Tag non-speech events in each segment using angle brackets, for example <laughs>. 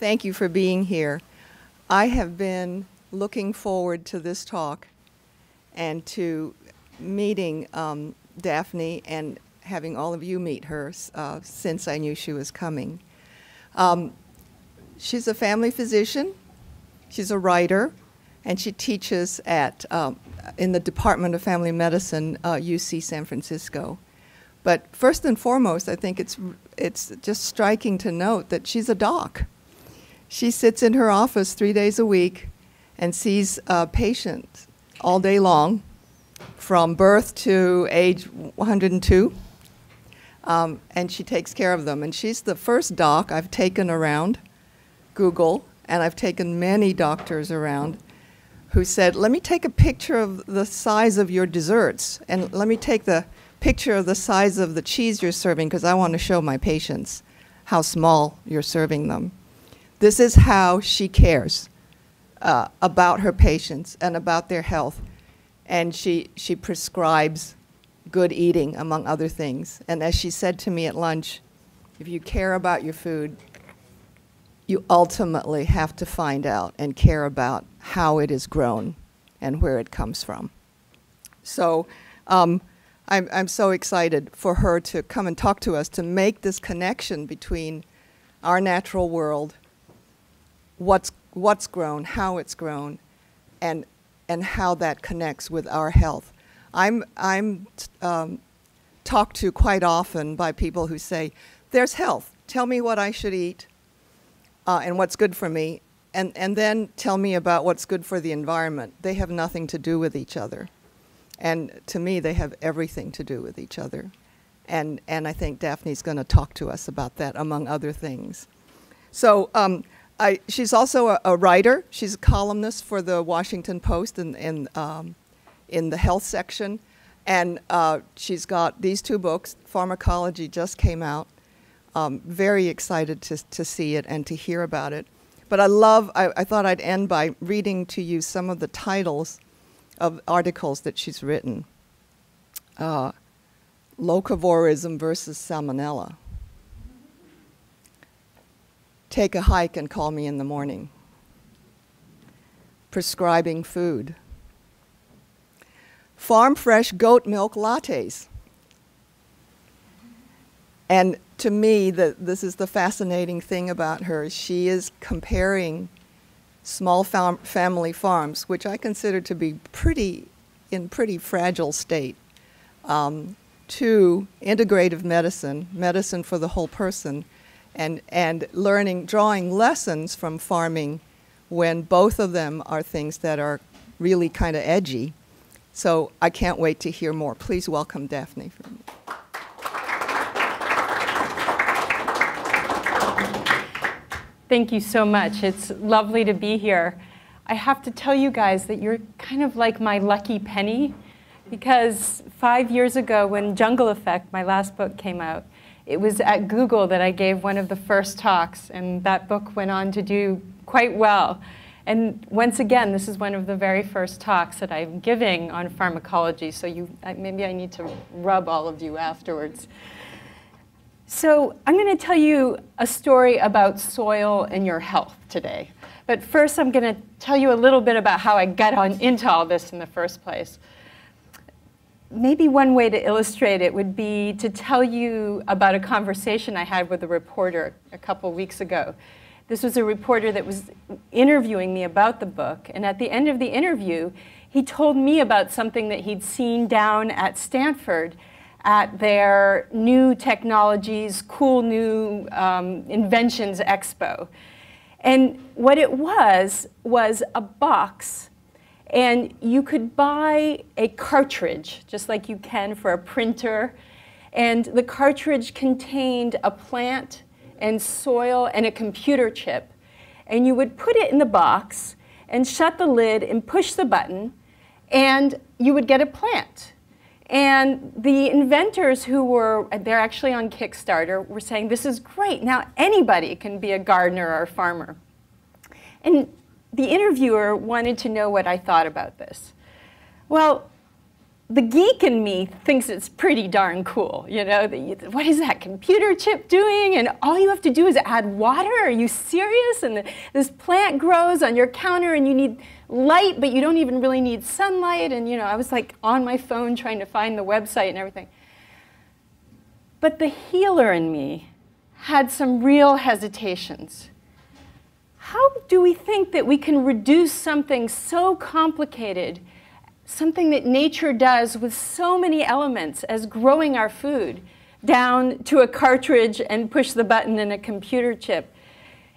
Thank you for being here. I have been looking forward to this talk and to meeting um, Daphne and having all of you meet her uh, since I knew she was coming. Um, she's a family physician, she's a writer, and she teaches at um, in the Department of Family Medicine, uh, UC San Francisco. But first and foremost, I think it's it's just striking to note that she's a doc. She sits in her office three days a week and sees patients all day long, from birth to age 102. Um, and she takes care of them. And she's the first doc I've taken around Google, and I've taken many doctors around who said, Let me take a picture of the size of your desserts, and let me take the picture of the size of the cheese you're serving because I want to show my patients how small you're serving them. This is how she cares uh, about her patients and about their health. And she, she prescribes good eating, among other things. And as she said to me at lunch, if you care about your food, you ultimately have to find out and care about how it is grown and where it comes from. So um, I'm, I'm so excited for her to come and talk to us to make this connection between our natural world, what's, what's grown, how it's grown, and, and how that connects with our health. I'm, I'm um, talked to quite often by people who say, There's health. Tell me what I should eat uh, and what's good for me, and, and then tell me about what's good for the environment. They have nothing to do with each other. And to me, they have everything to do with each other. And, and I think Daphne's going to talk to us about that, among other things. So um, I, she's also a, a, writer. She's a columnist for the Washington Post in, in, um, in the health section. And uh, she's got these two books. Farmacology just came out. Um, very excited to, to see it and to hear about it. But I love, I, I thought I'd end by reading to you some of the titles of articles that she's written. Uh, locavorism versus salmonella. Take a hike and call me in the morning. Prescribing food. Farm fresh goat milk lattes. And to me, the, this is the fascinating thing about her. She is comparing small fam family farms, which I consider to be pretty in pretty fragile state, um, to integrative medicine, medicine for the whole person, and, and learning, drawing lessons from farming when both of them are things that are really kind of edgy. So I can't wait to hear more. Please welcome Daphne. Thank you so much. It's lovely to be here. I have to tell you guys that you're kind of like my lucky penny because five years ago when Jungle Effect, my last book, came out, it was at Google that I gave one of the first talks, and that book went on to do quite well. And once again, this is one of the very first talks that I'm giving on Farmacology, so you, maybe I need to rub all of you afterwards. So I'm going to tell you a story about soil and your health today. But first, I'm going to tell you a little bit about how I got on into all this in the first place. Maybe one way to illustrate it would be to tell you about a conversation I had with a reporter a couple weeks ago. This was a reporter that was interviewing me about the book, and at the end of the interview, he told me about something that he'd seen down at Stanford at their new technologies, cool new um, inventions expo. And what it was, was a box. And you could buy a cartridge, just like you can for a printer. And the cartridge contained a plant and soil and a computer chip. And you would put it in the box and shut the lid and push the button, and you would get a plant. And the inventors who were, they're actually on Kickstarter, were saying, this is great. Now anybody can be a gardener or a farmer. And the interviewer wanted to know what I thought about this. Well, the geek in me thinks it's pretty darn cool. You know, the, what is that computer chip doing? And all you have to do is add water. Are you serious? And the, this plant grows on your counter, and you need light, but you don't even really need sunlight. And you know, I was like on my phone trying to find the website and everything. But the healer in me had some real hesitations. How do we think that we can reduce something so complicated? something that nature does with so many elements as growing our food down to a cartridge and push the button in a computer chip.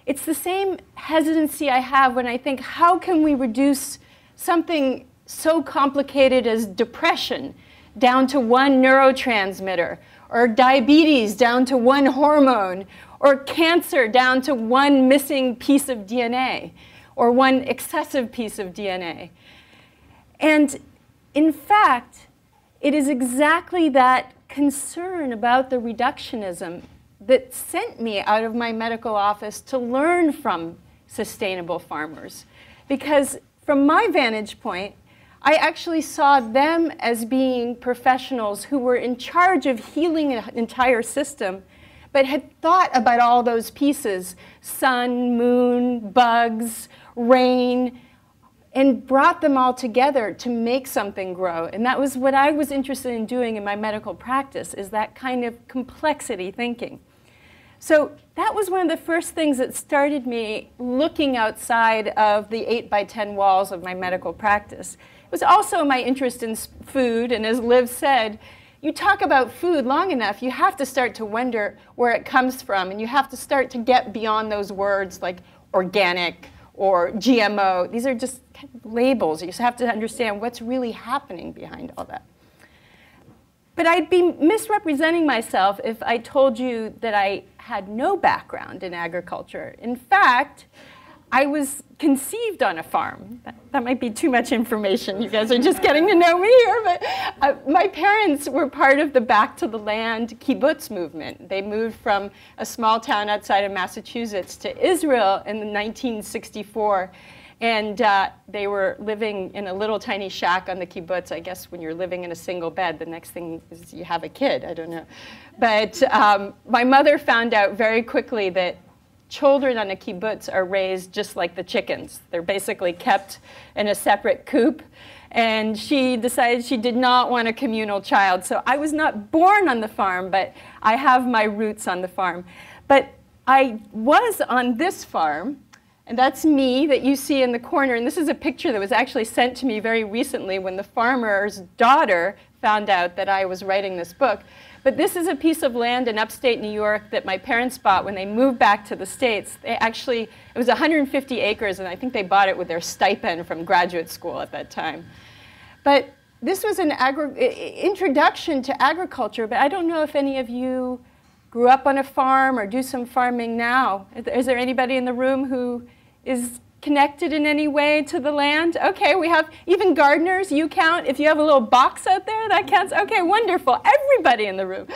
It's the same hesitancy I have when I think, how can we reduce something so complicated as depression down to one neurotransmitter, or diabetes down to one hormone, or cancer down to one missing piece of DNA, or one excessive piece of DNA? And in fact, it is exactly that concern about the reductionism that sent me out of my medical office to learn from sustainable farmers. Because from my vantage point, I actually saw them as being professionals who were in charge of healing an entire system, but had thought about all those pieces sun, moon, bugs, rain, and brought them all together to make something grow. And that was what I was interested in doing in my medical practice, is that kind of complexity thinking. So that was one of the first things that started me looking outside of the 8 by 10 walls of my medical practice. It was also my interest in food, and as Liv said, you talk about food long enough, you have to start to wonder where it comes from, and you have to start to get beyond those words like organic, or GMO. These are just kind of labels. You just have to understand what's really happening behind all that. But I'd be misrepresenting myself if I told you that I had no background in agriculture. In fact, I was conceived on a farm. That, that, might be too much information. You guys are just getting to know me here. But uh, my parents were part of the Back to the Land kibbutz movement. They moved from a small town outside of Massachusetts to Israel in 1964. And uh, they were living in a little tiny shack on the kibbutz. I guess when you're living in a single bed, the next thing is you have a kid. I don't know. But um, my mother found out very quickly that children on a kibbutz are raised just like the chickens. They're basically kept in a separate coop. And she decided she did not want a communal child. So I was not born on the farm, but I have my roots on the farm. But I was on this farm, and that's me that you see in the corner. And this is a picture that was actually sent to me very recently when the farmer's daughter found out that I was writing this book. But this is a piece of land in upstate New York that my parents bought when they moved back to the States. They actually, it was 150 acres, and I think they bought it with their stipend from graduate school at that time. But this was an introduction to agriculture, but I don't know if any of you grew up on a farm or do some farming now. Is there anybody in the room who is connected in any way to the land? Okay, we have even gardeners, you count. If you have a little box out there, that counts. Okay, wonderful. Everybody in the room.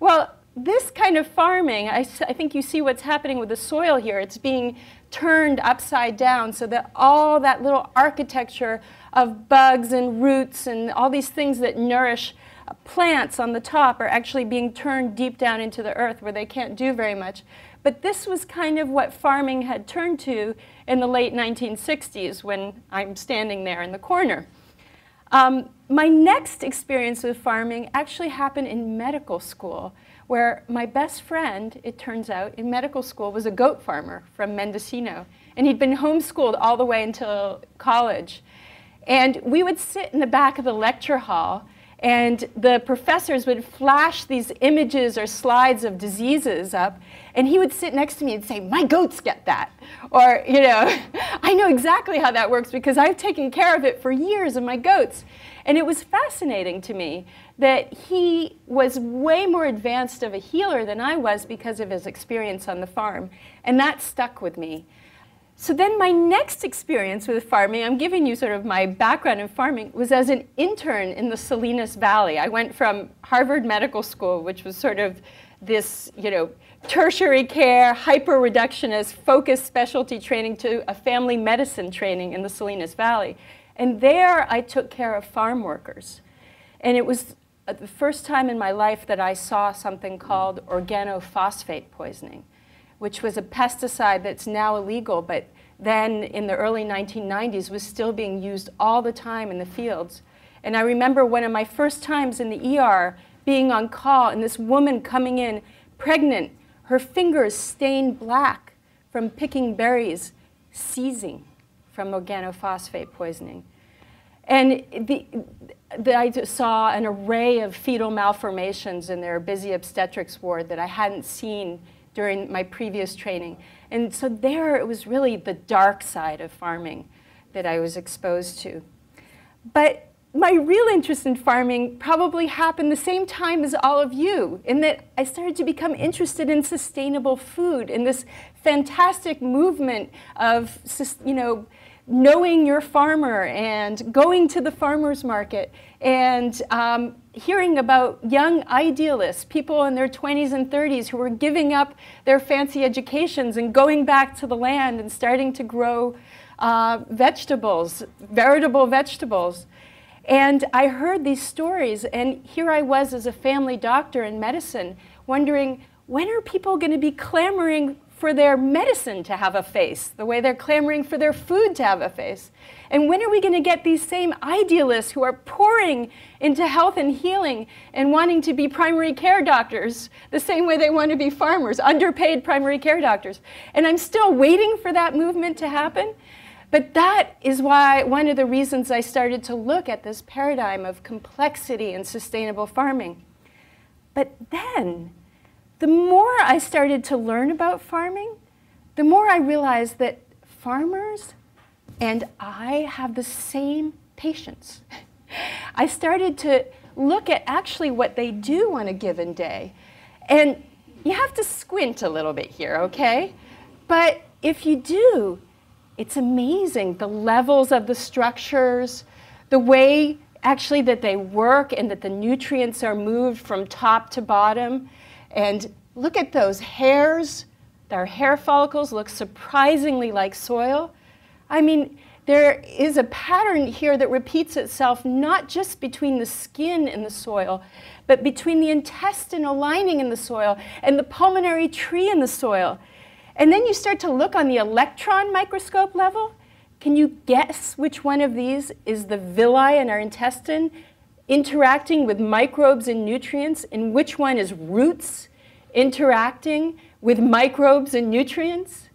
Well, this kind of farming, I, I think you see what's happening with the soil here. It's being turned upside down so that all that little architecture of bugs and roots and all these things that nourish plants on the top are actually being turned deep down into the earth where they can't do very much. But this was kind of what farming had turned to in the late 1960s when I'm standing there in the corner. Um, my next experience with farming actually happened in medical school, where my best friend, it turns out, in medical school was a goat farmer from Mendocino. And he'd been homeschooled all the way until college. And we would sit in the back of the lecture hall and the professors would flash these images or slides of diseases up, and he would sit next to me and say, My goats get that. Or, you know, <laughs> I know exactly how that works because I've taken care of it for years of my goats. And it was fascinating to me that he was way more advanced of a healer than I was because of his experience on the farm. And that stuck with me. So then my next experience with farming, I'm giving you sort of my background in farming, was as an intern in the Salinas Valley. I went from Harvard Medical School, which was sort of this, you know, tertiary care, hyper-reductionist, focused specialty training to a family medicine training in the Salinas Valley. And there I took care of farm workers. And it was uh, the first time in my life that I saw something called organophosphate poisoning, which was a pesticide that's now illegal, but then in the early 1990s was still being used all the time in the fields. And I remember one of my first times in the ER being on call and this woman coming in pregnant, her fingers stained black from picking berries, seizing from organophosphate poisoning. And the, the, I saw an array of fetal malformations in their busy obstetrics ward that I hadn't seen during my previous training. And so there it was really the dark side of farming that I was exposed to. But my real interest in farming probably happened the same time as all of you, in that I started to become interested in sustainable food, in this fantastic movement of, you know, knowing your farmer and going to the farmer's market and um, hearing about young idealists, people in their 20s and 30s who were giving up their fancy educations and going back to the land and starting to grow uh, vegetables, veritable vegetables. And I heard these stories, and here I was as a family doctor in medicine, wondering when are people going to be clamoring for their medicine to have a face, the way they're clamoring for their food to have a face? And when are we going to get these same idealists who are pouring into health and healing and wanting to be primary care doctors the same way they want to be farmers, underpaid primary care doctors? And I'm still waiting for that movement to happen. But that is why one of the reasons I started to look at this paradigm of complexity and sustainable farming. But then, the more I started to learn about farming, the more I realized that farmers and I have the same patients. <laughs> I started to look at actually what they do on a given day. And you have to squint a little bit here, okay? But if you do, it's amazing the levels of the structures, the way actually that they work and that the nutrients are moved from top to bottom. And look at those hairs. Their hair follicles look surprisingly like soil. I mean, there is a pattern here that repeats itself not just between the skin and the soil, but between the intestinal lining in the soil and the pulmonary tree in the soil. And then you start to look on the electron microscope level. Can you guess which one of these is the villi in our intestine interacting with microbes and nutrients, and which one is roots interacting with microbes and nutrients?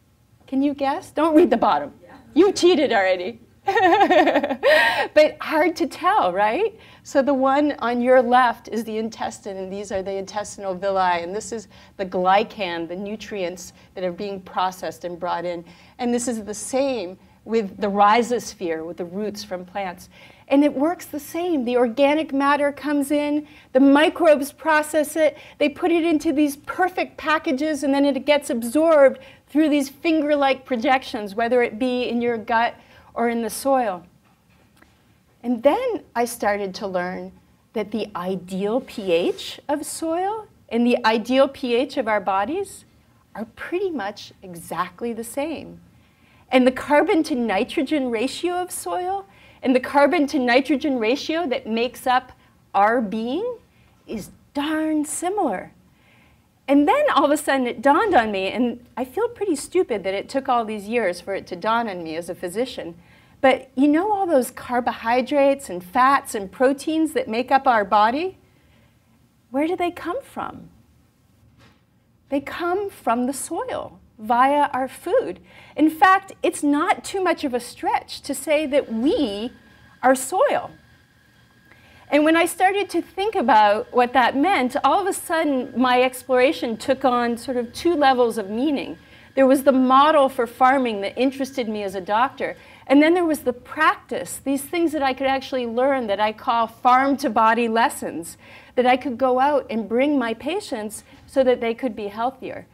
Can you guess? Don't read the bottom. You cheated already. <laughs> but hard to tell, right? So the one on your left is the intestine, and these are the intestinal villi, and this is the glycan, the nutrients that are being processed and brought in. And this is the same with the rhizosphere, with the roots from plants. And it works the same. The organic matter comes in, the microbes process it, they put it into these perfect packages, and then it gets absorbed through these finger like projections, whether it be in your gut or in the soil. And then I started to learn that the ideal pH of soil and the ideal pH of our bodies are pretty much exactly the same. And the carbon to nitrogen ratio of soil and the carbon to nitrogen ratio that makes up our being is darn similar. And then all of a sudden it dawned on me, and I feel pretty stupid that it took all these years for it to dawn on me as a physician. But you know all those carbohydrates and fats and proteins that make up our body? Where do they come from? They come from the soil via our food. In fact, it's not too much of a stretch to say that we are soil. And when I started to think about what that meant, all of a sudden my exploration took on sort of two levels of meaning. There was the model for farming that interested me as a doctor. And then there was the practice, these things that I could actually learn that I call farm to body lessons, that I could go out and bring my patients so that they could be healthier.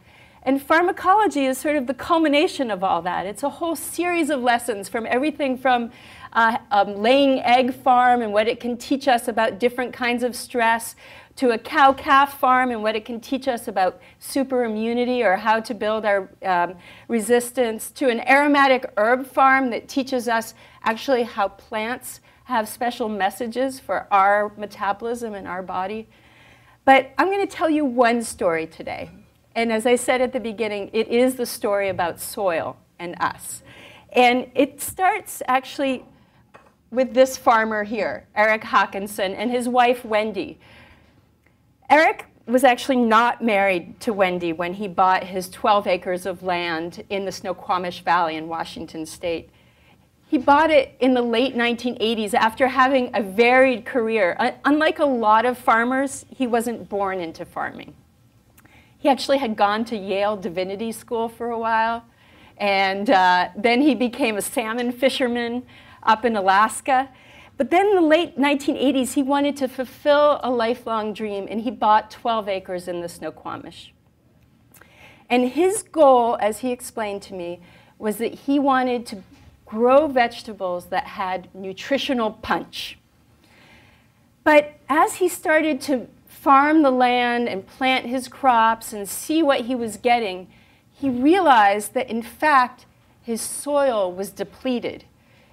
And Farmacology is sort of the culmination of all that. It's a whole series of lessons from everything from uh, um, laying egg farm and what it can teach us about different kinds of stress, to a cow calf farm and what it can teach us about super immunity or how to build our um, resistance, to an aromatic herb farm that teaches us actually how plants have special messages for our metabolism and our body. But I'm going to tell you one story today. And as I said at the beginning, it is the story about soil and us. And it starts actually with this farmer here, Eric Hawkinson, and his wife, Wendy. Eric was actually not married to Wendy when he bought his 12 acres of land in the Snoqualmie Valley in Washington state. He bought it in the late 1980s after having a varied career. Unlike a lot of farmers, he wasn't born into farming. He actually had gone to Yale Divinity School for a while, and uh, then he became a salmon fisherman up in Alaska. But then in the late 1980s, he wanted to fulfill a lifelong dream, and he bought 12 acres in the Snoqualmie. And his goal, as he explained to me, was that he wanted to grow vegetables that had nutritional punch. But as he started to farm the land and plant his crops and see what he was getting, he realized that in fact his soil was depleted.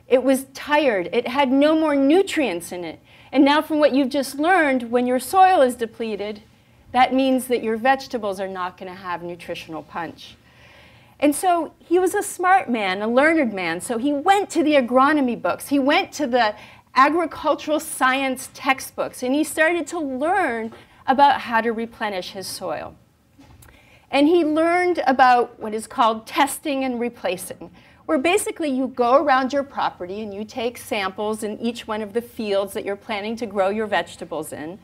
It was tired. It had no more nutrients in it. And now, from what you've just learned, when your soil is depleted, that means that your vegetables are not going to have nutritional punch. And so he was a smart man, a learned man. So he went to the agronomy books, he went to the agricultural science textbooks, and he started to learn about how to replenish his soil. And he learned about what is called testing and replacing, where basically you go around your property and you take samples in each one of the fields that you're planning to grow your vegetables in.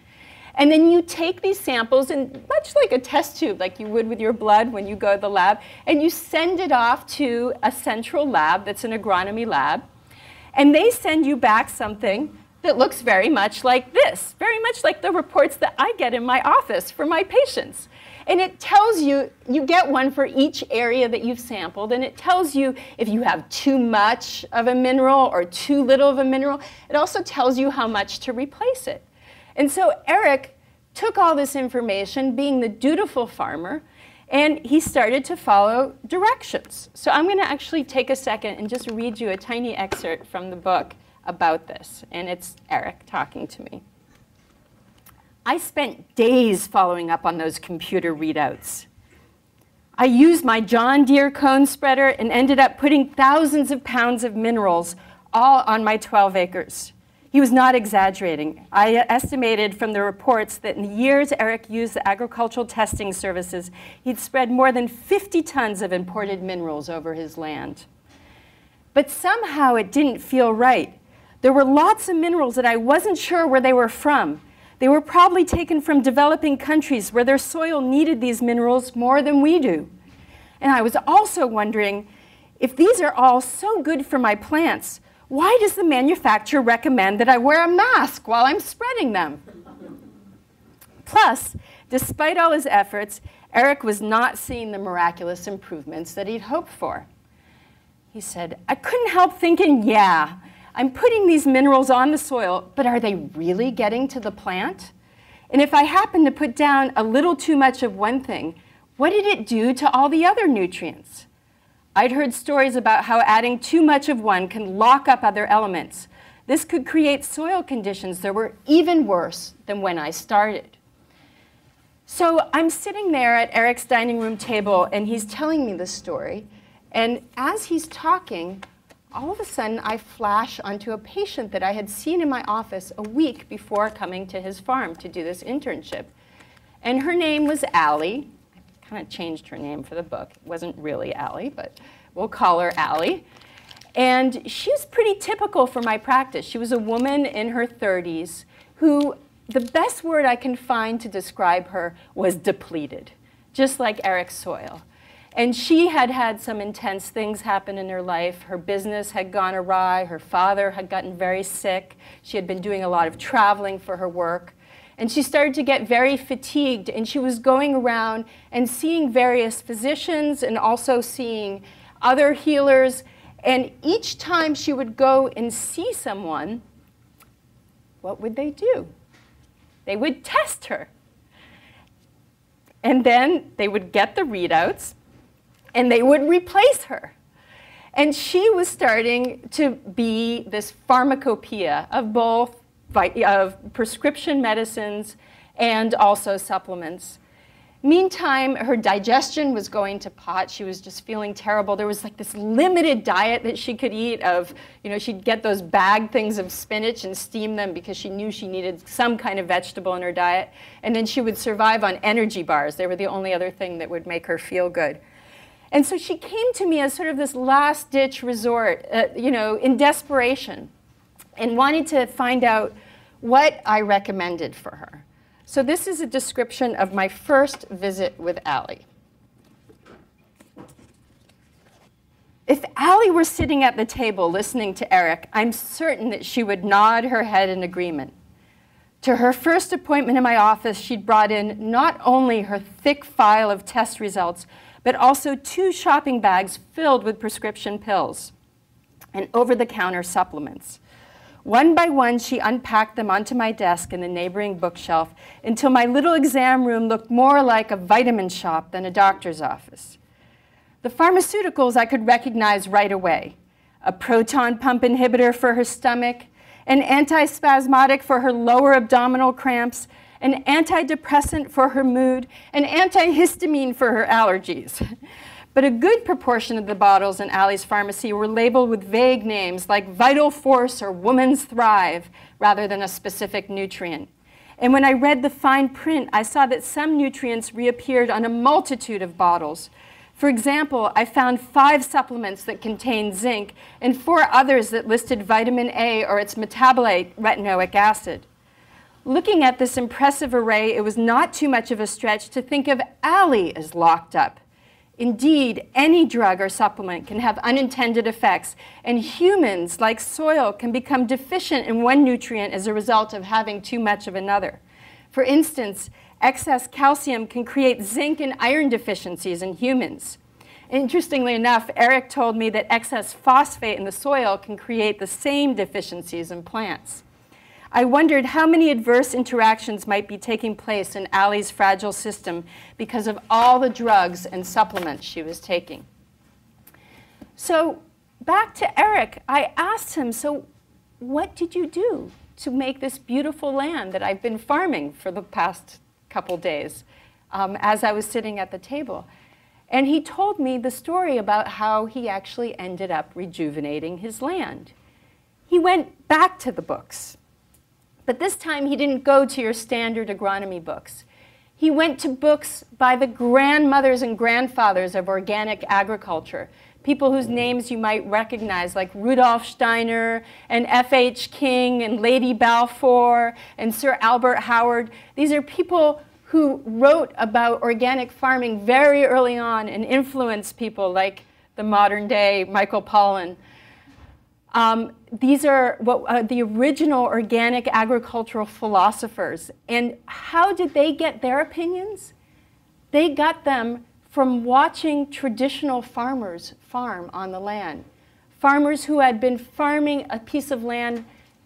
And then you take these samples, and much like a test tube, like you would with your blood when you go to the lab, and you send it off to a central lab that's an agronomy lab. And they send you back something that looks very much like this, very much like the reports that I get in my office for my patients. And it tells you, you get one for each area that you've sampled, and it tells you if you have too much of a mineral or too little of a mineral. It also tells you how much to replace it. And so Eric took all this information, being the dutiful farmer, and he started to follow directions. So I'm going to actually take a second and just read you a tiny excerpt from the book about this. And it's Eric talking to me. I spent days following up on those computer readouts. I used my John Deere cone spreader and ended up putting thousands of pounds of minerals all on my 12 acres. He was not exaggerating. I estimated from the reports that in the years Eric used the agricultural testing services, he'd spread more than 50 tons of imported minerals over his land. But somehow it didn't feel right. There were lots of minerals that I wasn't sure where they were from. They were probably taken from developing countries where their soil needed these minerals more than we do. And I was also wondering if these are all so good for my plants, why does the manufacturer recommend that I wear a mask while I'm spreading them? Plus, despite all his efforts, Eric was not seeing the miraculous improvements that he'd hoped for. He said, I couldn't help thinking, yeah, I'm putting these minerals on the soil, but are they really getting to the plant? And if I happen to put down a little too much of one thing, what did it do to all the other nutrients? I'd heard stories about how adding too much of one can lock up other elements. This could create soil conditions that were even worse than when I started. So I'm sitting there at Eric's dining room table, and he's telling me this story. And as he's talking, all of a sudden I flash onto a patient that I had seen in my office a week before coming to his farm to do this internship. And her name was Allie kind of changed her name for the book. It wasn't really Allie, but we'll call her Allie. And she's pretty typical for my practice. She was a woman in her 30s who, the best word I can find to describe her was depleted, just like Eric soil. And she had had some intense things happen in her life. Her business had gone awry. Her father had gotten very sick. She had been doing a lot of traveling for her work. And she started to get very fatigued, and she was going around and seeing various physicians and also seeing other healers. And each time she would go and see someone, what would they do? They would test her. And then they would get the readouts and they would replace her. And she was starting to be this pharmacopoeia of both of prescription medicines and also supplements. Meantime, her digestion was going to pot. She was just feeling terrible. There was like this limited diet that she could eat of, you know, she'd get those bag things of spinach and steam them because she knew she needed some kind of vegetable in her diet. And then she would survive on energy bars. They were the only other thing that would make her feel good. And so she came to me as sort of this last ditch resort, uh, you know, in desperation and wanted to find out what I recommended for her. So this is a description of my first visit with Allie. If Allie were sitting at the table listening to Eric, I'm certain that she would nod her head in agreement. To her first appointment in my office, she'd brought in not only her thick file of test results, but also two shopping bags filled with prescription pills and over the counter supplements. One by one, she unpacked them onto my desk in the neighboring bookshelf until my little exam room looked more like a vitamin shop than a doctor's office. The pharmaceuticals I could recognize right away a proton pump inhibitor for her stomach, an antispasmodic for her lower abdominal cramps, an antidepressant for her mood, an antihistamine for her allergies. <laughs> But a good proportion of the bottles in Allie's pharmacy were labeled with vague names like Vital Force or Woman's Thrive rather than a specific nutrient. And when I read the fine print, I saw that some nutrients reappeared on a multitude of bottles. For example, I found five supplements that contained zinc and four others that listed vitamin A or its metabolite, retinoic acid. Looking at this impressive array, it was not too much of a stretch to think of Allie as locked up. Indeed, any drug or supplement can have unintended effects, and humans, like soil, can become deficient in one nutrient as a result of having too much of another. For instance, excess calcium can create zinc and iron deficiencies in humans. Interestingly enough, Eric told me that excess phosphate in the soil can create the same deficiencies in plants. I wondered how many adverse interactions might be taking place in Allie's fragile system because of all the drugs and supplements she was taking. So back to Eric, I asked him, so what did you do to make this beautiful land that I've been farming for the past couple days um, as I was sitting at the table? And he told me the story about how he actually ended up rejuvenating his land. He went back to the books but this time he didn't go to your standard agronomy books. He went to books by the grandmothers and grandfathers of organic agriculture, people whose names you might recognize, like Rudolf Steiner and F.H. King and Lady Balfour and Sir Albert Howard. These are people who wrote about organic farming very early on and influenced people like the modern day Michael Pollan. Um, these are what, uh, the original organic agricultural philosophers. And how did they get their opinions? They got them from watching traditional farmers farm on the land. Farmers who had been farming a piece of land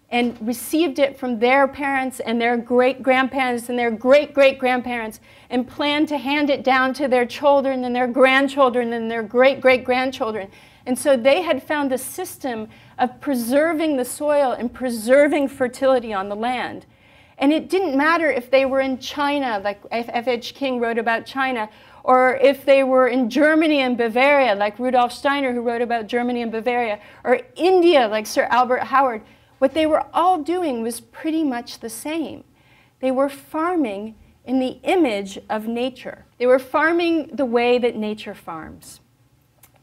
and received it from their parents and their great grandparents and their great great grandparents and planned to hand it down to their children and their grandchildren and their great great grandchildren. And so they had found a system of preserving the soil and preserving fertility on the land. And it didn't matter if they were in China, like F.H. King wrote about China, or if they were in Germany and Bavaria, like Rudolf Steiner, who wrote about Germany and Bavaria, or India, like Sir Albert Howard. What they were all doing was pretty much the same. They were farming in the image of nature. They were farming the way that nature farms.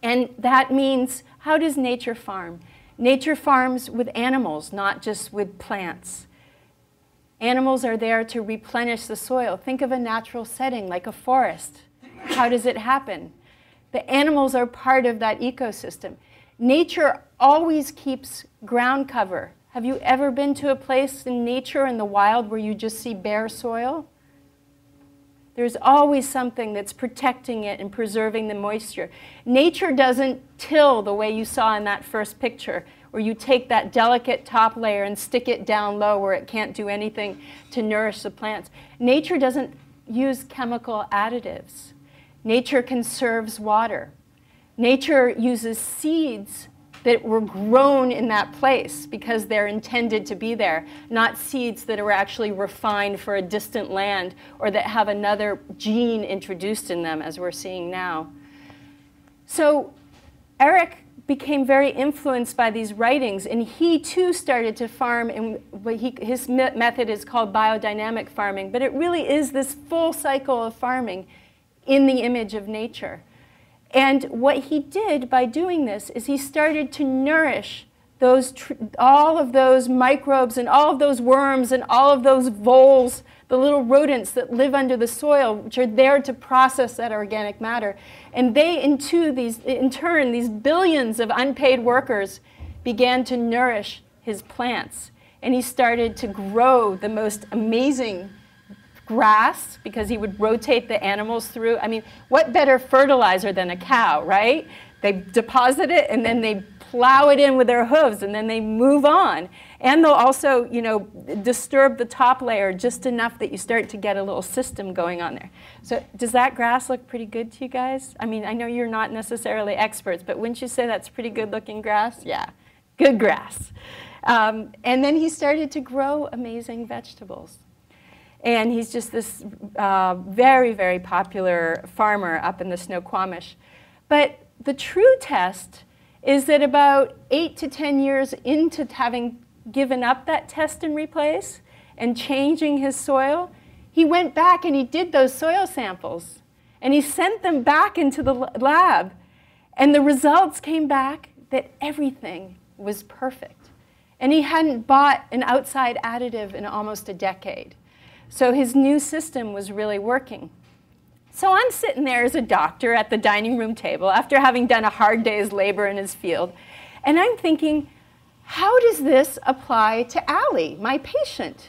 And that means, how does nature farm? Nature farms with animals, not just with plants. Animals are there to replenish the soil. Think of a natural setting like a forest. How does it happen? The animals are part of that ecosystem. Nature always keeps ground cover. Have you ever been to a place in nature in the wild where you just see bare soil? There's always something that's protecting it and preserving the moisture. Nature doesn't till the way you saw in that first picture, where you take that delicate top layer and stick it down low where it can't do anything to nourish the plants. Nature doesn't use chemical additives. Nature conserves water. Nature uses seeds that were grown in that place because they're intended to be there, not seeds that are actually refined for a distant land or that have another gene introduced in them, as we're seeing now. So Eric became very influenced by these writings, and he too started to farm. And his method is called biodynamic farming, but it really is this full cycle of farming in the image of nature. And what he did by doing this is he started to nourish those all of those microbes and all of those worms and all of those voles, the little rodents that live under the soil, which are there to process that organic matter. And they, these, in turn, these billions of unpaid workers began to nourish his plants. And he started to grow the most amazing grass because he would rotate the animals through. I mean, what better fertilizer than a cow, right? They deposit it and then they plow it in with their hooves and then they move on. And they'll also, you know, disturb the top layer just enough that you start to get a little system going on there. So does that grass look pretty good to you guys? I mean, I know you're not necessarily experts, but wouldn't you say that's pretty good looking grass? Yeah, good grass. Um, and then he started to grow amazing vegetables. And he's just this uh, very, very popular farmer up in the Snoqualmie. But the true test is that about eight to 10 years into having given up that test and replace and changing his soil, he went back and he did those soil samples. And he sent them back into the lab. And the results came back that everything was perfect. And he hadn't bought an outside additive in almost a decade. So his new system was really working. So I'm sitting there as a doctor at the dining room table after having done a hard day's labor in his field, and I'm thinking, how does this apply to Allie, my patient?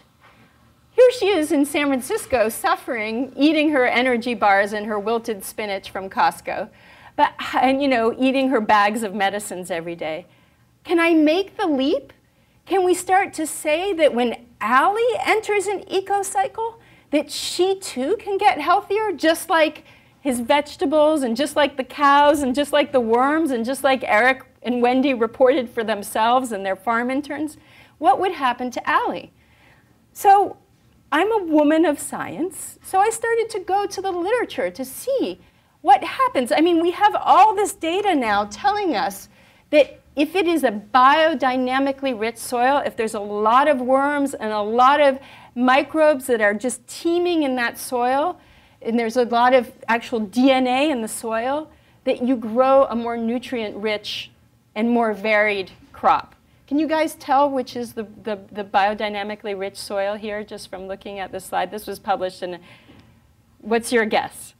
Here she is in San Francisco suffering, eating her energy bars and her wilted spinach from Costco, but, and you know, eating her bags of medicines every day. Can I make the leap? Can we start to say that when Allie enters an eco-cycle, that she too can get healthier, just like his vegetables and just like the cows and just like the worms and just like Eric and Wendy reported for themselves and their farm interns, what would happen to Allie? So I'm a woman of science, so I started to go to the literature to see what happens. I mean, we have all this data now telling us that if it is a biodynamically rich soil, if there's a lot of worms and a lot of microbes that are just teeming in that soil, and there's a lot of actual DNA in the soil, that you grow a more nutrient-rich and more varied crop. Can you guys tell which is the, the, the, biodynamically rich soil here, just from looking at this slide? This was published in, what's your guess?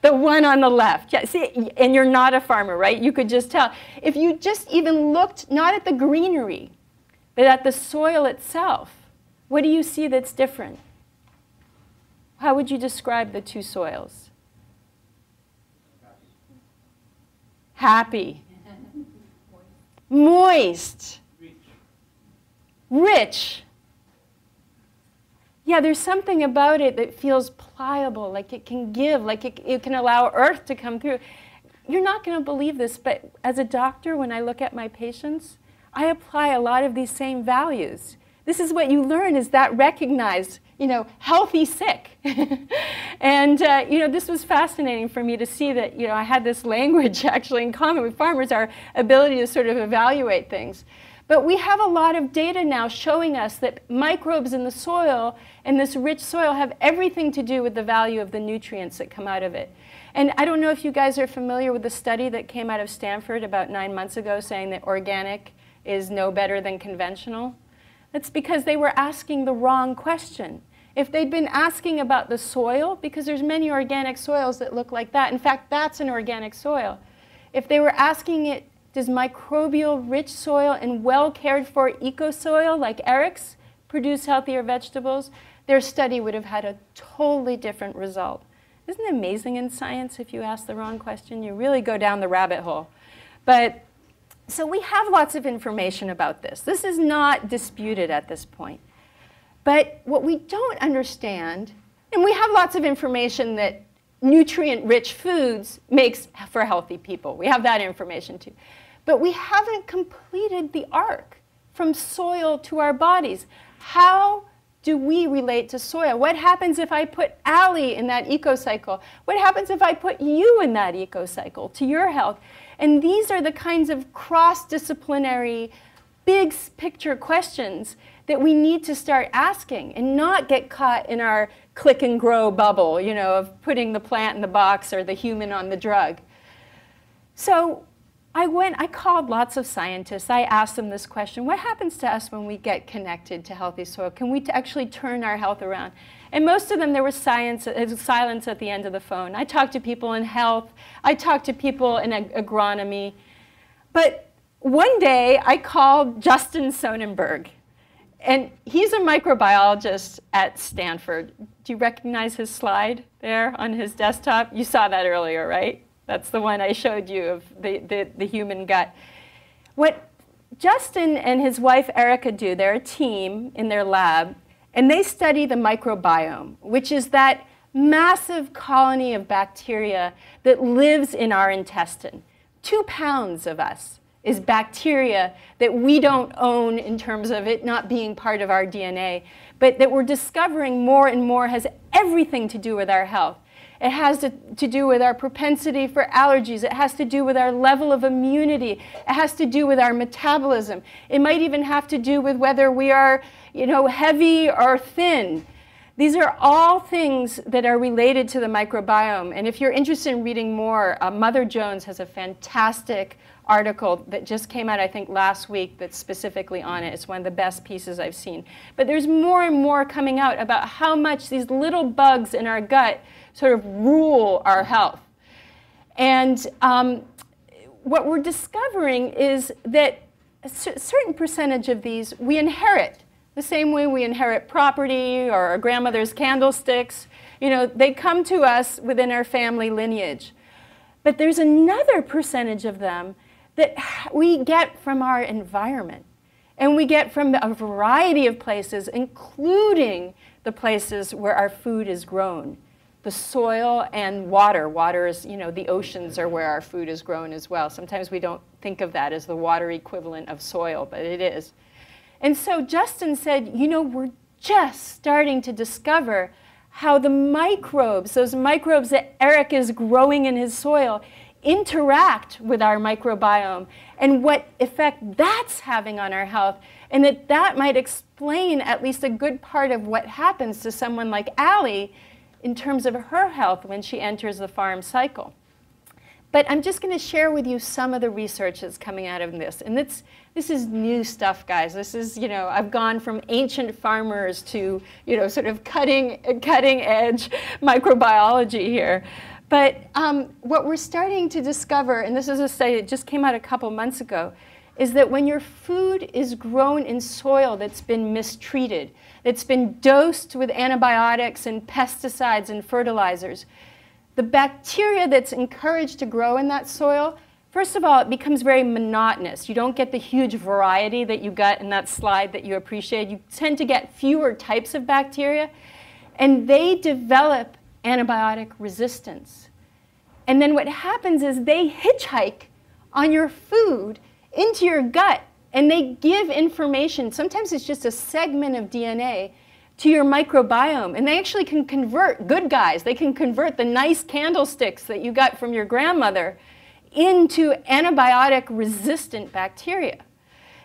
The one on the left. Yeah, see, and you're not a farmer, right? You could just tell. If you just even looked not at the greenery, but at the soil itself, what do you see that's different? How would you describe the two soils? Happy. <laughs> Moist. Rich. Yeah, there's something about it that feels pliable, like it can give, like it, it can allow earth to come through. You're not going to believe this, but as a doctor, when I look at my patients, I apply a lot of these same values. This is what you learn is that recognized, you know, healthy sick. <laughs> and, uh, you know, this was fascinating for me to see that, you know, I had this <laughs> language actually in common with farmers, our ability to sort of evaluate things. But we have a lot of data now showing us that microbes in the soil and this rich soil have everything to do with the value of the nutrients that come out of it. And I don't know if you guys are familiar with the study that came out of Stanford about nine months ago saying that organic is no better than conventional. That's because they were asking the wrong question. If they'd been asking about the soil, because there's many organic soils that look like that. In fact, that's an organic soil. If they were asking it does microbial rich soil and well cared for eco soil like Eric's produce healthier vegetables? Their study would have had a totally different result. Isn't it amazing in science if you ask the wrong question? You really go down the rabbit hole. But so we have lots of information about this. This is not disputed at this point. But what we don't understand, and we have lots of information that nutrient-rich foods makes for healthy people. We have that information too. But we haven't completed the arc from soil to our bodies. How do we relate to soil? What happens if I put Allie in that ecocycle? What happens if I put you in that ecocycle to your health? And these are the kinds of cross-disciplinary, big picture questions that we need to start asking and not get caught in our click and grow bubble, you know, of putting the plant in the box or the human on the drug. So I went, I called lots of scientists. I asked them this question, what happens to us when we get connected to healthy soil? Can we actually turn our health around? And most of them, there was science, uh, silence at the end of the phone. I talked to people in health. I talked to people in ag agronomy. But one day, I called Justin Sonnenburg. And he's a microbiologist at Stanford. Do you recognize his slide there on his desktop? You saw that earlier, right? That's the one I showed you of the, the, the human gut. What Justin and his wife Erica do, they're a team in their lab, and they study the microbiome, which is that massive colony of bacteria that lives in our intestine. Two pounds of us is bacteria that we don't own in terms of it not being part of our DNA, but that we're discovering more and more has everything to do with our health. It has to, to do with our propensity for allergies. It has to do with our level of immunity. It has to do with our metabolism. It might even have to do with whether we are you know, heavy or thin. These are all things that are related to the microbiome. And if you're interested in reading more, uh, Mother Jones has a fantastic article that just came out, I think, last week that's specifically on it. It's one of the best pieces I've seen. But there's more and more coming out about how much these little bugs in our gut sort of rule our health. And um, what we're discovering is that a certain percentage of these we inherit the same way we inherit property or our grandmother's candlesticks. You know, they come to us within our family lineage. But there's another percentage of them that we get from our environment. And we get from a variety of places, including the places where our food is grown. The soil and water. Water is, you know, the oceans are where our food is grown as well. Sometimes we don't think of that as the water equivalent of soil, but it is. And so Justin said, you know, we're just starting to discover how the microbes, those microbes that Eric is growing in his soil, interact with our microbiome and what effect that's having on our health and that that might explain at least a good part of what happens to someone like Allie in terms of her health when she enters the farm cycle. But I'm just going to share with you some of the research that's coming out of this. And this, this is new stuff, guys. This is, you know, I've gone from ancient farmers to, you know, sort of cutting, cutting edge microbiology here. But um, what we're starting to discover, and this is a study that just came out a couple months ago, is that when your food is grown in soil that's been mistreated, that's been dosed with antibiotics and pesticides and fertilizers, the bacteria that's encouraged to grow in that soil, first of all, it becomes very monotonous. You don't get the huge variety that you got in that slide that you appreciated. You tend to get fewer types of bacteria, and they develop antibiotic resistance. And then what happens is they hitchhike on your food into your gut and they give information. Sometimes it's just a segment of DNA to your microbiome. And they actually can convert, good guys, they can convert the nice candlesticks that you got from your grandmother into antibiotic resistant bacteria.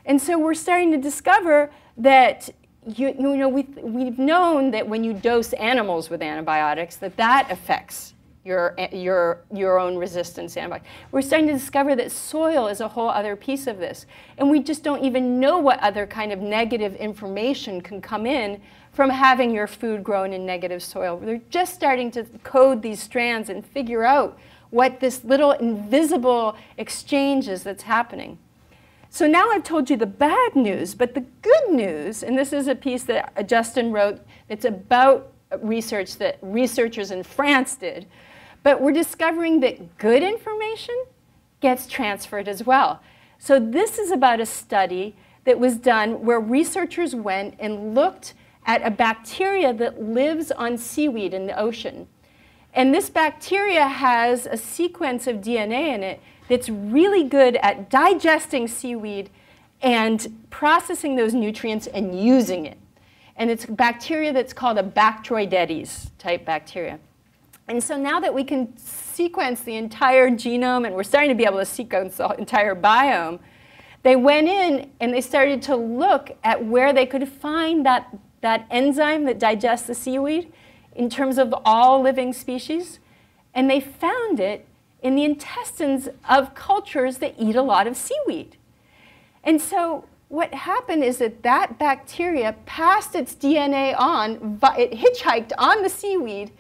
And so we're starting to discover that you, you know, we've, we've known that when you dose animals with antibiotics, that that affects your, your, your own resistance antibiotics. We're starting to discover that soil is a whole other piece of this. And we just don't even know what other kind of negative information can come in from having your food grown in negative soil. They're just starting to code these strands and figure out what this little invisible exchange is that's happening. So now I've told you the bad news, but the good news, and this is a piece that uh, Justin wrote, it's about research that researchers in France did. But we're discovering that good information gets transferred as well. So this is about a study that was done where researchers went and looked at a bacteria that lives on seaweed in the ocean. And this bacteria has a sequence of DNA in it that's really good at digesting seaweed and processing those nutrients and using it. And it's bacteria that's called a Bacteroidetes type bacteria. And so now that we can sequence the entire genome and we're starting to be able to sequence the entire biome, they went in and they started to look at where they could find that, that enzyme that digests the seaweed in terms of all living species. And they found it in the intestines of cultures that eat a lot of seaweed. And so what happened is that that bacteria passed its DNA on, it hitchhiked on the seaweed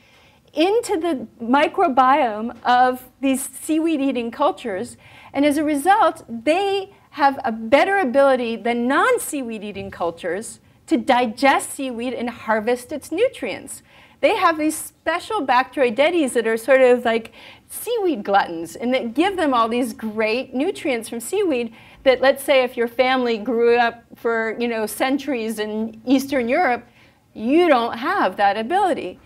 into the microbiome of these seaweed eating cultures. And as a result, they have a better ability than non seaweed eating cultures to digest seaweed and harvest its nutrients. They have these special bacteroidetes that are sort of like seaweed gluttons and that give them all these great nutrients from seaweed that let's say if your family grew up for you know centuries in Eastern Europe, you don't have that ability.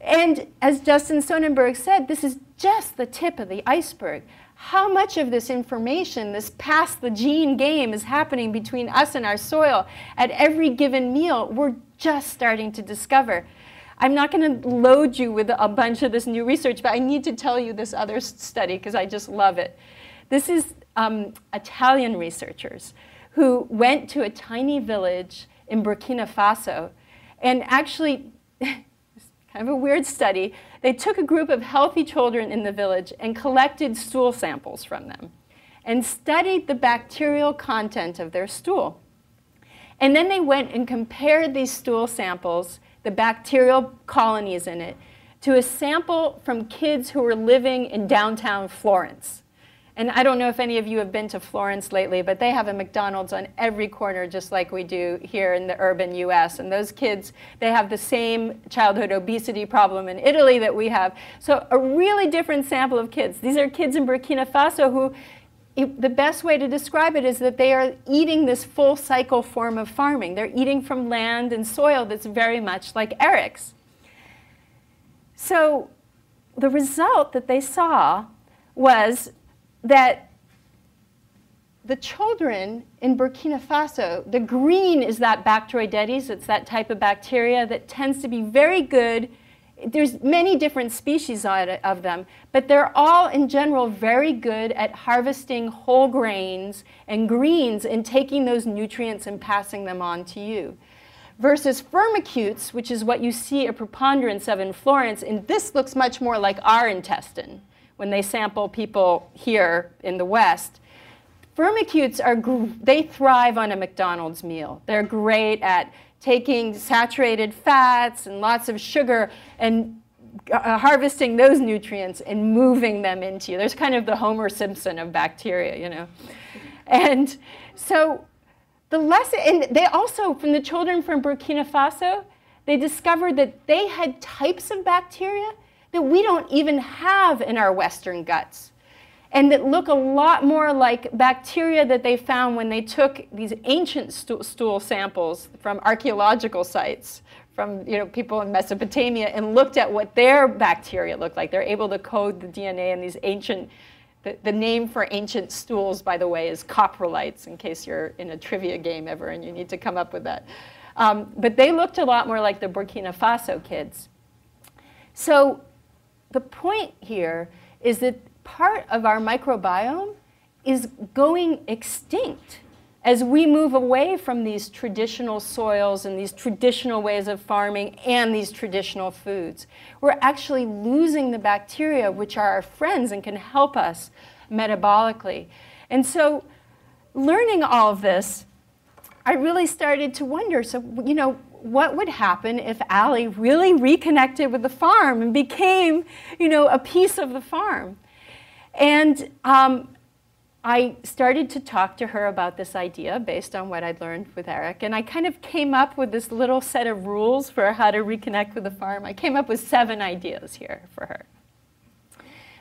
And as Justin Sonnenburg said, this is just the tip of the iceberg. How much of this information, this pass the gene game, is happening between us and our soil at every given meal, we're just starting to discover. I'm not going to load you with a bunch of this new research, but I need to tell you this other study because I just love it. This is um, Italian researchers who went to a tiny village in Burkina Faso and actually <laughs> kind of a weird study. They took a group of healthy children in the village and collected stool samples from them and studied the bacterial content of their stool. And then they went and compared these stool samples, the bacterial colonies in it, to a sample from kids who were living in downtown Florence. And I don't know if any of you have been to Florence lately, but they have a McDonald's on every corner just like we do here in the urban US. And those kids, they have the same childhood obesity problem in Italy that we have. So a really different sample of kids. These are kids in Burkina Faso who the best way to describe it is that they are eating this full cycle form of farming. They're eating from land and soil that's very much like Eric's. So the result that they saw was that the children in Burkina Faso, the green is that Bacteroidetes, it's that type of bacteria that tends to be very good. There's many different species of them, but they're all in general very good at harvesting whole grains and greens and taking those nutrients and passing them on to you. Versus firmicutes, which is what you see a preponderance of in Florence, and this looks much more like our intestine when they sample people here in the West. Firmicutes are, they thrive on a McDonald's meal. They're great at taking saturated fats and lots of sugar and uh, harvesting those nutrients and moving them into you. There's kind of the Homer Simpson of bacteria, you know. And so the lesson, and they also, from the children from Burkina Faso, they discovered that they had types of bacteria that we don't even have in our Western guts and that look a lot more like bacteria that they found when they took these ancient stool samples from archaeological sites from you know, people in Mesopotamia and looked at what their bacteria looked like. They're able to code the DNA in these ancient, the, the name for ancient stools, by the way, is coprolites, in case you're in a trivia game ever and you need to come up with that. Um, but they looked a lot more like the Burkina Faso kids. So the point here is that part of our microbiome is going extinct as we move away from these traditional soils and these traditional ways of farming and these traditional foods. We're actually losing the bacteria, which are our friends and can help us metabolically. And so, learning all of this, I really started to wonder so, you know, what would happen if Allie really reconnected with the farm and became, you know, a piece of the farm? And um, I started to talk to her about this idea based on what I'd learned with Eric. And I kind of came up with this little set of rules for how to reconnect with the farm. I came up with seven ideas here for her.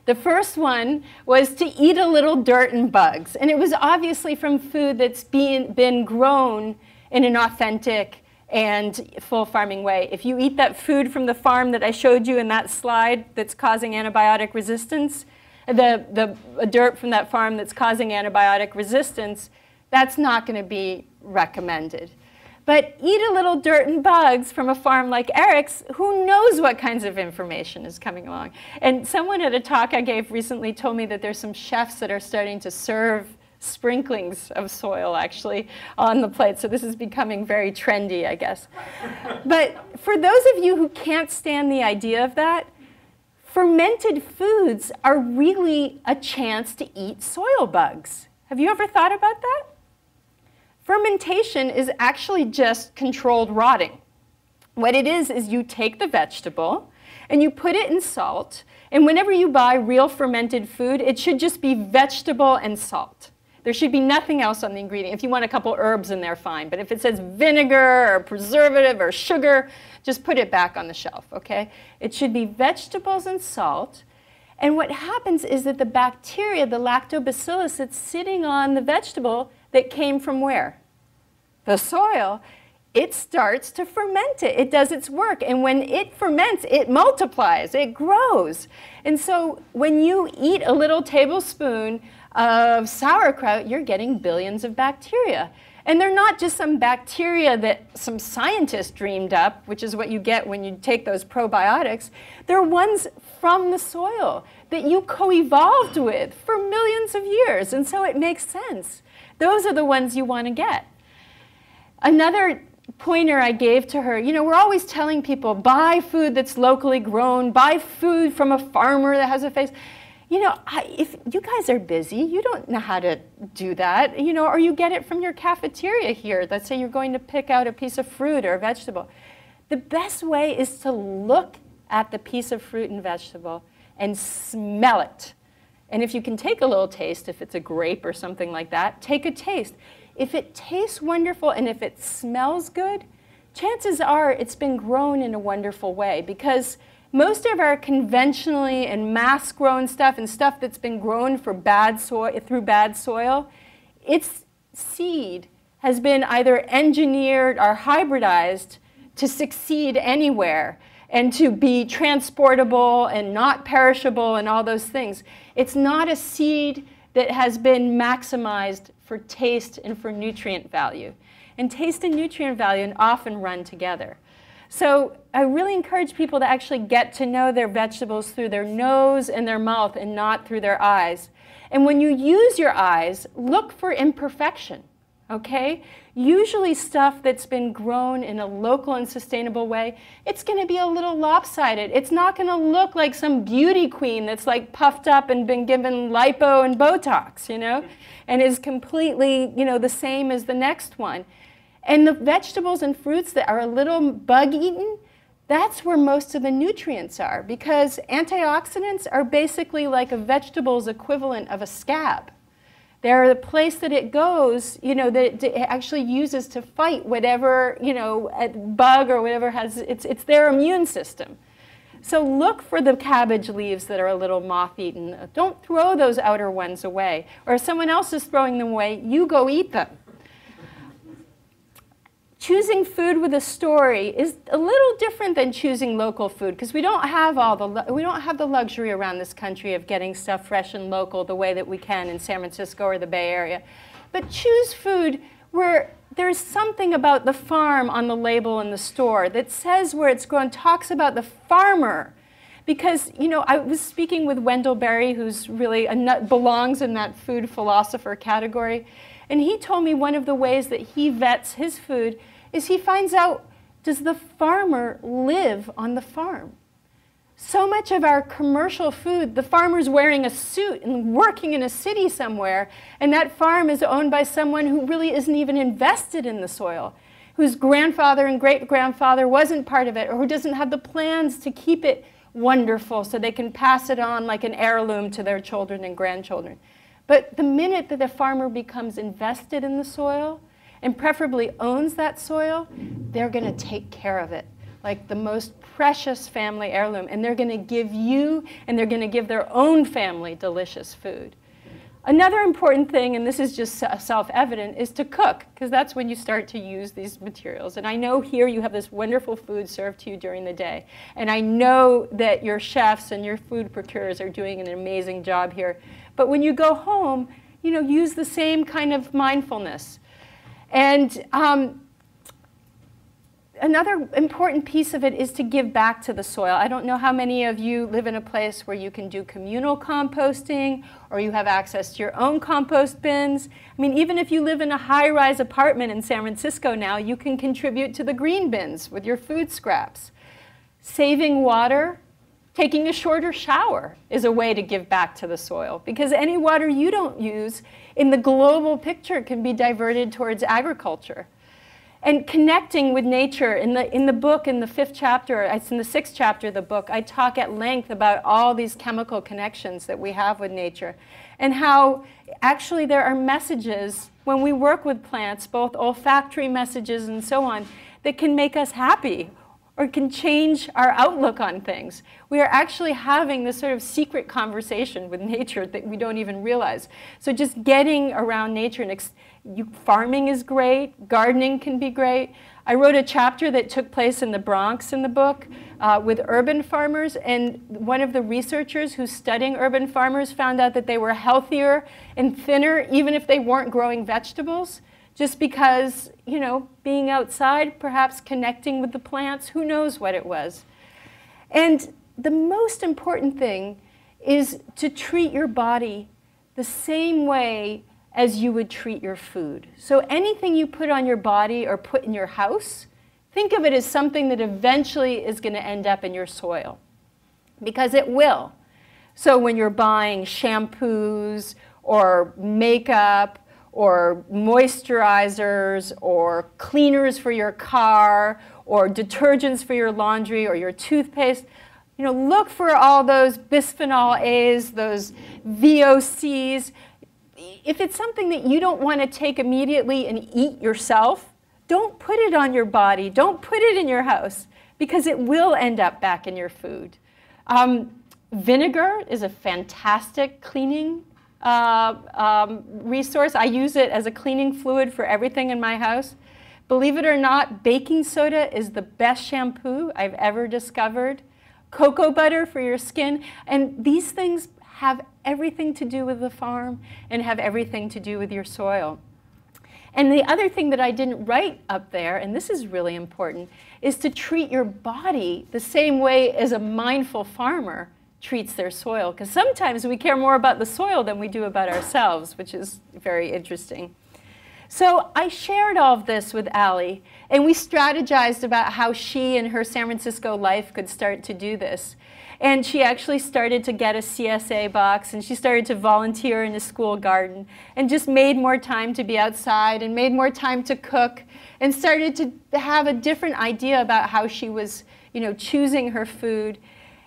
The first one was to eat a little dirt and bugs. And it was obviously from food that's been, been grown in an authentic and full farming way. If you eat that food from the farm that I showed you in that slide that's causing antibiotic resistance, the, the dirt from that farm that's causing antibiotic resistance, that's not going to be recommended. But eat a little dirt and bugs from a farm like Eric's, who knows what kinds of information is coming along. And someone at a talk I gave recently told me that there's some chefs that are starting to serve sprinklings of soil actually on the plate. So this is becoming very trendy, I guess. but for those of you who can't stand the idea of that, fermented foods are really a chance to eat soil bugs. Have you ever thought about that? Fermentation is actually just controlled rotting. What it is, is you take the vegetable and you put it in salt, and whenever you buy real fermented food, it should just be vegetable and salt. There should be nothing else on the ingredient. If you want a couple herbs in there, fine. But if it says vinegar or preservative or sugar, just put it back on the shelf, okay? It should be vegetables and salt. And what happens is that the bacteria, the lactobacillus that's sitting on the vegetable that came from where? The soil, it starts to ferment it. It does its work. And when it ferments, it multiplies, it grows. And so when you eat a little tablespoon of sauerkraut, you're getting billions of bacteria. And they're not just some bacteria that some scientist dreamed up, which is what you get when you take those probiotics. They're ones from the soil that you co-evolved with for millions of years. And so it makes sense. Those are the ones you want to get. Another pointer I gave to her, you know, we're always telling people, buy food that's locally grown, buy food from a farmer that has a face you know, I, if you guys are busy, you don't know how to do that, you know, or you get it from your cafeteria here. Let's say you're going to pick out a piece of fruit or a vegetable. The best way is to look at the piece of fruit and vegetable and smell it. And if you can take a little taste, if it's a grape or something like that, take a taste. If it tastes wonderful and if it smells good, chances are it's been grown in a wonderful way because most of our conventionally and mass grown stuff and stuff that's been grown for bad soil, through bad soil, its seed has been either engineered or hybridized to succeed anywhere and to be transportable and not perishable and all those things. It's not a seed that has been maximized for taste and for nutrient value. And taste and nutrient value often run together. So I really encourage people to actually get to know their vegetables through their nose and their mouth and not through their eyes. And when you use your eyes, look for imperfection, okay? Usually stuff that's been grown in a local and sustainable way, it's going to be a little lopsided. It's not going to look like some beauty queen that's like puffed up and been given lipo and Botox, you know, <laughs> and is completely, you know, the same as the next one. And the vegetables and fruits that are a little bug-eaten, that's where most of the nutrients are because antioxidants are basically like a vegetable's equivalent of a scab. They're the place that it goes, you know, that it actually uses to fight whatever, you know, bug or whatever has, it's, it's their immune system. So look for the cabbage leaves that are a little moth-eaten. Don't throw those outer ones away. Or if someone else is throwing them away, you go eat them choosing food with a story is a little different than choosing local food because we don't have all the we don't have the luxury around this country of getting stuff fresh and local the way that we can in San Francisco or the Bay Area. But choose food where there's something about the farm on the label in the store that says where it's grown, talks about the farmer. Because, you know, I was speaking with Wendell Berry, who's really a, belongs in that food philosopher category, and he told me one of the ways that he vets his food is he finds out does the farmer live on the farm? So much of our commercial food, the farmer's wearing a suit and working in a city somewhere, and that farm is owned by someone who really isn't even invested in the soil, whose grandfather and great grandfather wasn't part of it, or who doesn't have the plans to keep it wonderful so they can pass it on like an heirloom to their children and grandchildren. But the minute that the farmer becomes invested in the soil, and preferably owns that soil, they're going to take care of it like the most precious family heirloom. And they're going to give you and they're going to give their own family delicious food. Another important thing, and this is just self-evident, is to cook, because that's when you start to use these materials. And I know here you have this wonderful food served to you during the day. And I know that your chefs and your food procurers are doing an amazing job here. But when you go home, you know, use the same kind of mindfulness. And um, another important piece of it is to give back to the soil. I don't know how many of you live in a place where you can do communal composting or you have access to your own compost bins. I mean, even if you live in a high-rise apartment in San Francisco now, you can contribute to the green bins with your food scraps. Saving water, taking a shorter shower is a way to give back to the soil because any water you don't use in the global picture can be diverted towards agriculture and connecting with nature. In the, in the book, in the fifth chapter, it's in the sixth chapter of the book, I talk at length about all these chemical connections that we have with nature and how actually there are messages when we work with plants, both olfactory messages and so on, that can make us happy or can change our outlook on things. We are actually having this sort of secret conversation with nature that we don't even realize. So just getting around nature and you, farming is great, gardening can be great. I wrote a chapter that took place in the Bronx in the book uh, with urban farmers, and one of the researchers who's studying urban farmers found out that they were healthier and thinner even if they weren't growing vegetables, just because, you know, being outside, perhaps connecting with the plants, who knows what it was. And the most important thing is to treat your body the same way as you would treat your food. So anything you put on your body or put in your house, think of it as something that eventually is going to end up in your soil. Because it will. So when you're buying shampoos or makeup or moisturizers or cleaners for your car or detergents for your laundry or your toothpaste, you know, look for all those bisphenol A's, those VOCs, if it's something that you don't want to take immediately and eat yourself, don't put it on your body. Don't put it in your house because it will end up back in your food. Um, vinegar is a fantastic cleaning uh, um, resource. I use it as a cleaning fluid for everything in my house. Believe it or not, baking soda is the best shampoo I've ever discovered. Cocoa butter for your skin. And these things have everything to do with the farm and have everything to do with your soil. And the other thing that I didn't write up there, and this is really important, is to treat your body the same way as a mindful farmer treats their soil. Because sometimes we care more about the soil than we do about ourselves, which is very interesting. So I shared all of this with Allie, and we strategized about how she and her San Francisco life could start to do this. And she actually started to get a CSA box and she started to volunteer in the school garden and just made more time to be outside and made more time to cook and started to have a different idea about how she was you know, choosing her food.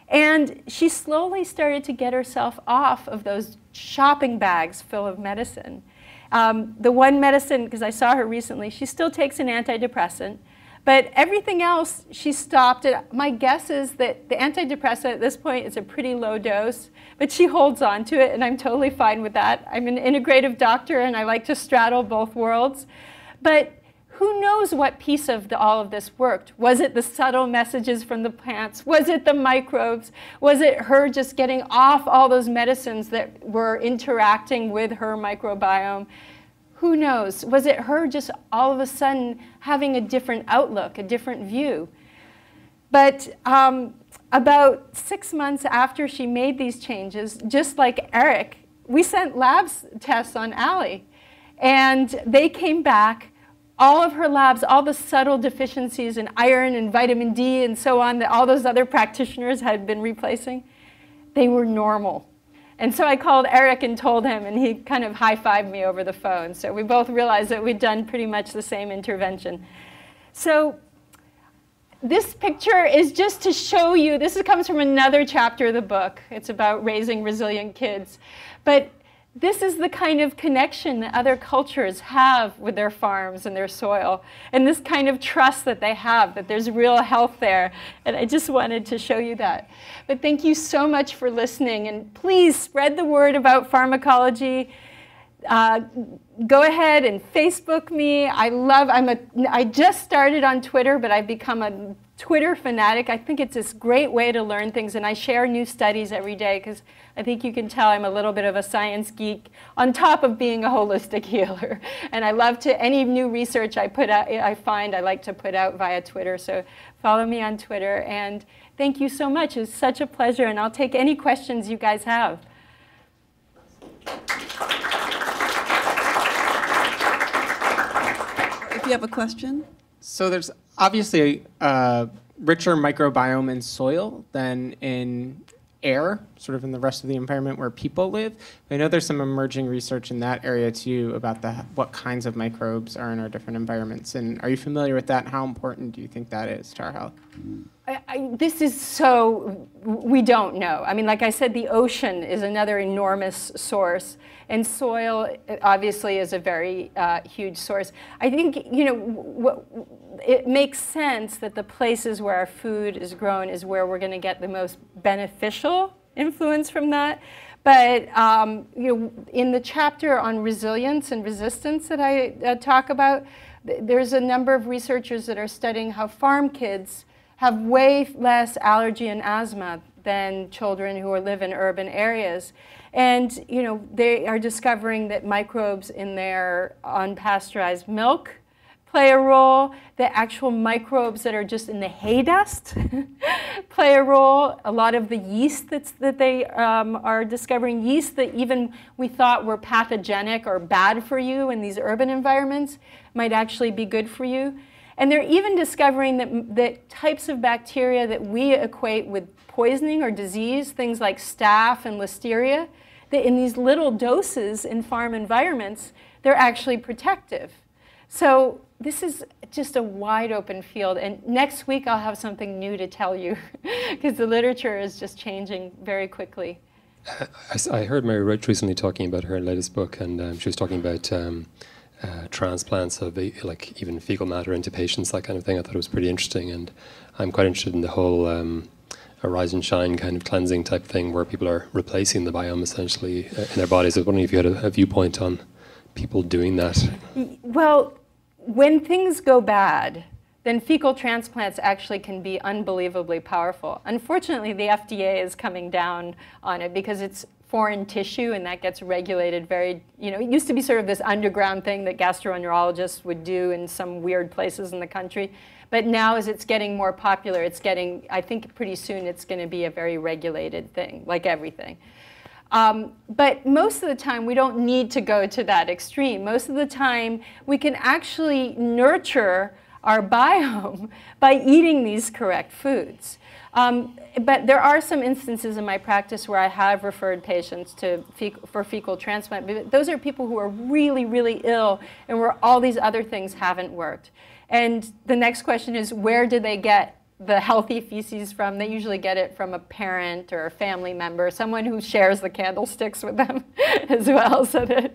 And she slowly started to get herself off of those shopping bags full of medicine. Um, the one medicine, because I saw her recently, she still takes an antidepressant. But everything else, she stopped it. My guess is that the antidepressant at this point is a pretty low dose, but she holds on to it, and I'm totally fine with that. I'm an integrative doctor, and I like to straddle both worlds. But who knows what piece of the, all of this worked? Was it the subtle messages from the plants? Was it the microbes? Was it her just getting off all those medicines that were interacting with her microbiome? Who knows? Was it her just all of a sudden having a different outlook, a different view? But um, about six months after she made these changes, just like Eric, we sent labs tests on Allie. And they came back, all of her labs, all the subtle deficiencies in iron and vitamin D and so on that all those other practitioners had been replacing, they were normal. And so I called Eric and told him, and he kind of high-fived me over the phone. So we both realized that we'd done pretty much the same intervention. So this picture is just to show you, this comes from another chapter of the book. It's about raising resilient kids. But this is the kind of connection that other cultures have with their farms and their soil, and this kind of trust that they have, that there's real health there. And I just wanted to show you that. But thank you so much for listening, and please spread the word about Farmacology. Uh, go ahead and Facebook me. I love, I'm a, I just started on Twitter, but I've become a Twitter fanatic. I think it's this great way to learn things, and I share new studies every day because I think you can tell I'm a little bit of a science geek on top of being a holistic <laughs> healer. And I love to, any new research I put out, I find I like to put out via Twitter. So follow me on Twitter. And thank you so much. It's such a pleasure. And I'll take any questions you guys have. If you have a question. So there's obviously a richer microbiome in soil than in air, sort of in the rest of the environment where people live. I know there's some emerging research in that area too about the what kinds of microbes are in our different environments. And are you familiar with that? How important do you think that is to our health? I, I, this is so, we don't know. I mean, like I said, the ocean is another enormous source, and soil obviously is a very uh, huge source. I think, you know, it makes sense that the places where our food is grown is where we're going to get the most beneficial influence from that. But um, you know, in the chapter on resilience and resistance that I uh, talk about, th there's a number of researchers that are studying how farm kids have way less allergy and asthma than children who live in urban areas. And you know, they are discovering that microbes in their unpasteurized milk play a role. The actual microbes that are just in the hay dust <laughs> play a role. A lot of the yeast that's, that they um, are discovering, yeast that even we thought were pathogenic or bad for you in these urban environments, might actually be good for you. And they're even discovering that, that types of bacteria that we equate with poisoning or disease, things like staph and listeria, that in these little doses in farm environments, they're actually protective. So this is just a wide open field. And next week I'll have something new to tell you <laughs> because the literature is just changing very quickly. I, I, heard Mary Roach recently talking about her latest book, and um, she was talking about um, uh, transplants of like even fecal matter into patients, that kind of thing. I thought it was pretty interesting, and I'm quite interested in the whole um, rise and shine kind of cleansing type thing, where people are replacing the biome essentially uh, in their bodies. I was wondering if you had a, a viewpoint on people doing that. Well, when things go bad, then fecal transplants actually can be unbelievably powerful. Unfortunately, the FDA is coming down on it because it's foreign tissue and that gets regulated very, you know, it used to be sort of this underground thing that gastroenterologists would do in some weird places in the country. But now as it's getting more popular, it's getting, I think pretty soon it's going to be a very regulated thing, like everything. Um, but most of the time, we don't need to go to that extreme. Most of the time, we can actually nurture our <laughs> biome by eating these correct foods. Um, but there are some instances in my practice where I have referred patients to for fecal transplant. But those are people who are really, really ill and where all these other things haven't worked. And the next question is, where did they get the healthy feces from. They usually get it from a parent or a family member, someone who shares the candlesticks with them <laughs> as well. So that,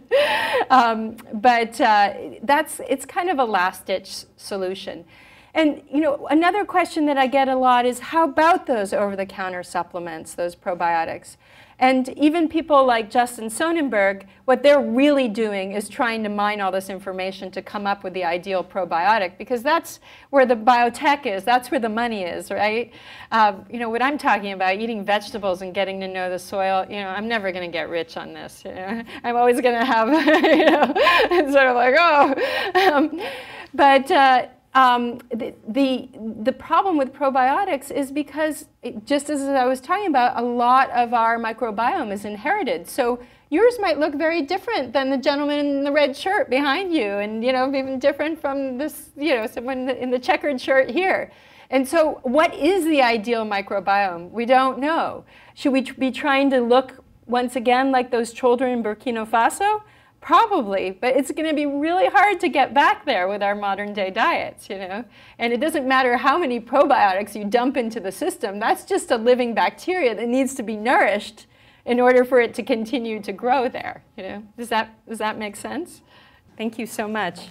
um, but uh, that's it's kind of a last-ditch solution. And you know, another question that I get a lot is, how about those over-the-counter supplements, those probiotics? And even people like Justin Sonnenburg, what they're really doing is trying to mine all this information to come up with the ideal probiotic because that's where the biotech is, that's where the money is, right? Uh, you know, what I'm talking about, eating vegetables and getting to know the soil, you know, I'm never going to get rich on this. You know? <laughs> I'm always going to have, <laughs> you know, <laughs> sort of like, oh. Um, but uh, um, the, the, the, problem with probiotics is because, it, just as I was talking about, a lot of our microbiome is inherited. So yours might look very different than the gentleman in the red shirt behind you, and you know, even different from this, you know, someone in the checkered shirt here. And so, what is the ideal microbiome? We don't know. Should we be trying to look once again like those children in Burkina Faso? Probably, but it's going to be really hard to get back there with our modern day diets, you know. And it doesn't matter how many probiotics you dump into the system, that's just a living bacteria that needs to be nourished in order for it to continue to grow there. You know, does that does that make sense? Thank you so much.